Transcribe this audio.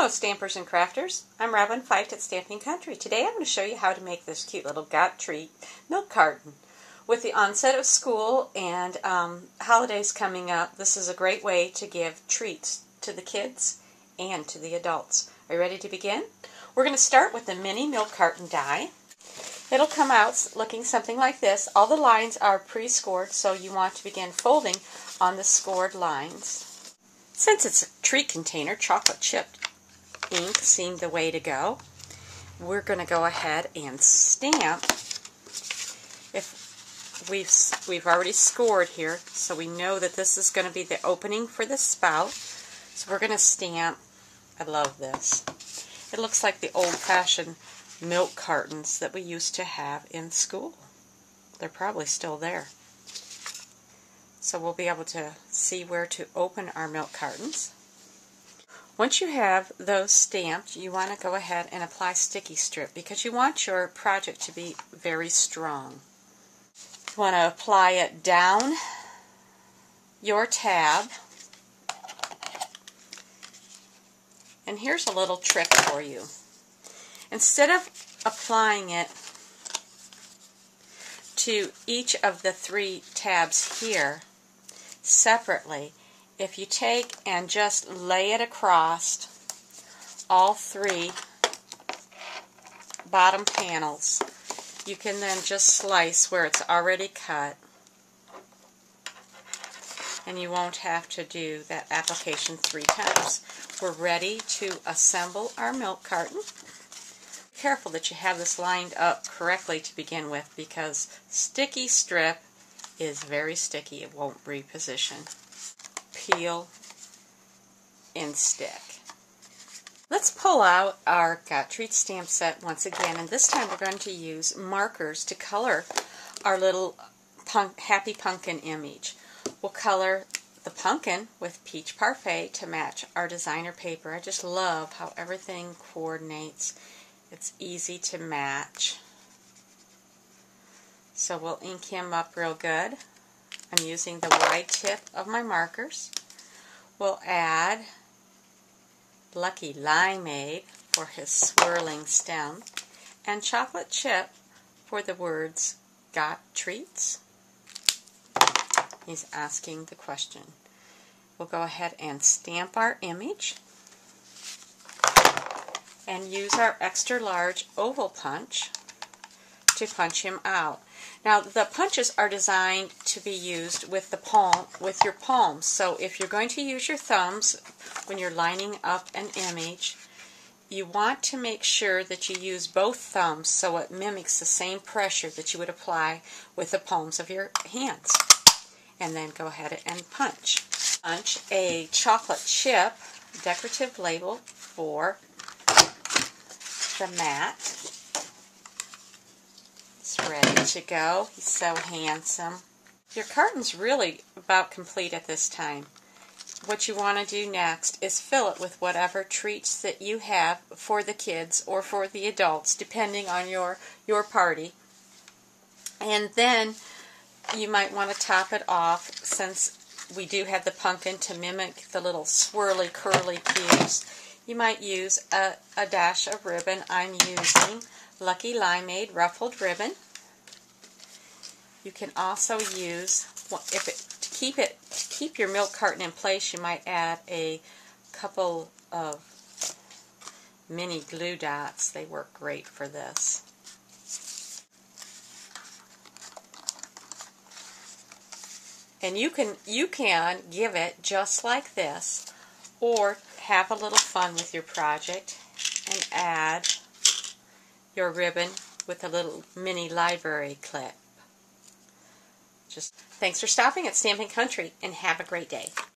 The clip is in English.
Hello Stampers and Crafters, I'm Robin Feicht at Stamping Country. Today I'm going to show you how to make this cute little Got Treat milk carton. With the onset of school and um, holidays coming up, this is a great way to give treats to the kids and to the adults. Are you ready to begin? We're going to start with the mini milk carton die. It'll come out looking something like this. All the lines are pre-scored, so you want to begin folding on the scored lines. Since it's a treat container, chocolate chip ink seemed the way to go. We're going to go ahead and stamp. If we've we've already scored here, so we know that this is going to be the opening for the spout. So we're going to stamp. I love this. It looks like the old-fashioned milk cartons that we used to have in school. They're probably still there. So we'll be able to see where to open our milk cartons. Once you have those stamped, you want to go ahead and apply sticky strip because you want your project to be very strong. You want to apply it down your tab. And here's a little trick for you. Instead of applying it to each of the three tabs here, separately, if you take and just lay it across all three bottom panels, you can then just slice where it's already cut and you won't have to do that application three times. We're ready to assemble our milk carton. Careful that you have this lined up correctly to begin with because sticky strip is very sticky. It won't reposition. Peel and stick. Let's pull out our Got Treat stamp set once again, and this time we're going to use markers to color our little punk, happy pumpkin image. We'll color the pumpkin with peach parfait to match our designer paper. I just love how everything coordinates. It's easy to match. So we'll ink him up real good. I'm using the wide tip of my markers. We'll add Lucky Limeade for his swirling stem and chocolate chip for the words got treats. He's asking the question. We'll go ahead and stamp our image and use our extra large oval punch to punch him out. Now the punches are designed to be used with the palm with your palms. So if you're going to use your thumbs when you're lining up an image, you want to make sure that you use both thumbs so it mimics the same pressure that you would apply with the palms of your hands. And then go ahead and punch. Punch a chocolate chip decorative label for the mat to go. He's so handsome. Your carton's really about complete at this time. What you want to do next is fill it with whatever treats that you have for the kids or for the adults, depending on your, your party. And then you might want to top it off since we do have the pumpkin to mimic the little swirly curly cubes. You might use a, a dash of ribbon. I'm using Lucky Limeade ruffled ribbon. You can also use if it, to keep it to keep your milk carton in place. You might add a couple of mini glue dots. They work great for this. And you can you can give it just like this or have a little fun with your project and add your ribbon with a little mini library clip. Just thanks for stopping at Stamping Country and have a great day.